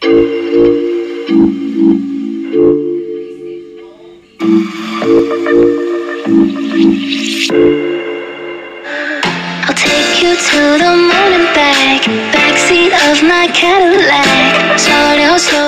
I'll take you to the moon and back. Backseat of my Cadillac. Slow slow